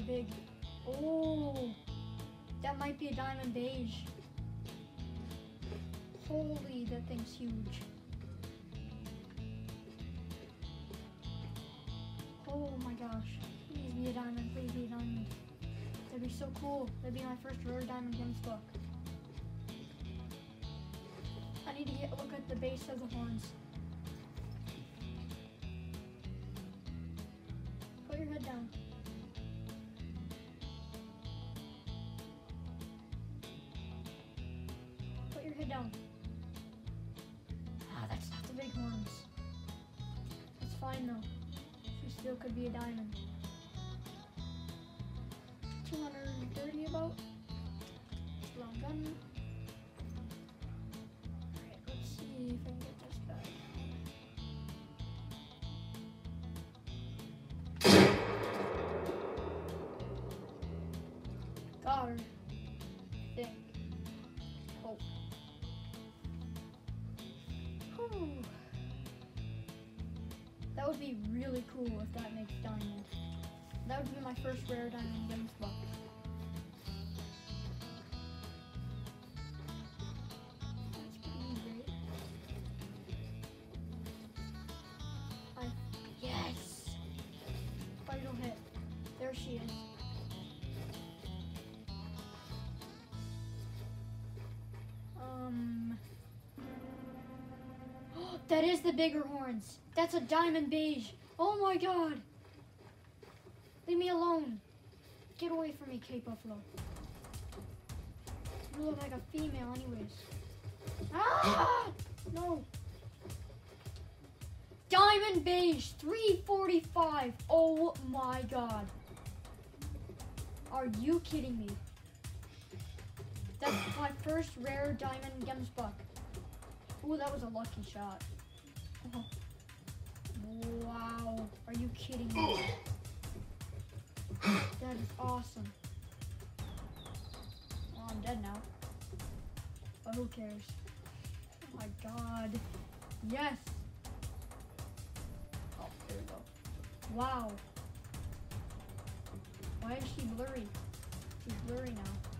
big? Oh, that might be a diamond beige. Holy, that thing's huge. Oh my gosh. Please be a diamond, please be a diamond. That'd be so cool. That'd be my first rare diamond gemsbok. I need to get a look at the base of the horns. Your head down. Ah, that's not the big horns. It's fine though. She still could be a diamond. 230 about. Long gun. Alright, let's see if I can get this back. Got her. Think. Hope. That would be really cool if that makes diamond. That would be my first rare diamond gems book. That's pretty great. I yes. Final hit. There she is. That is the bigger horns. That's a diamond beige. Oh my god. Leave me alone. Get away from me, Cape Buffalo. You look like a female anyways. Ah! No. Diamond beige, 345. Oh my god. Are you kidding me? That's my first rare diamond gems Ooh, that was a lucky shot. Oh. Wow. Are you kidding me? That is awesome. Well, I'm dead now. But who cares? Oh my god. Yes. Oh, there we go. Wow. Why is she blurry? She's blurry now.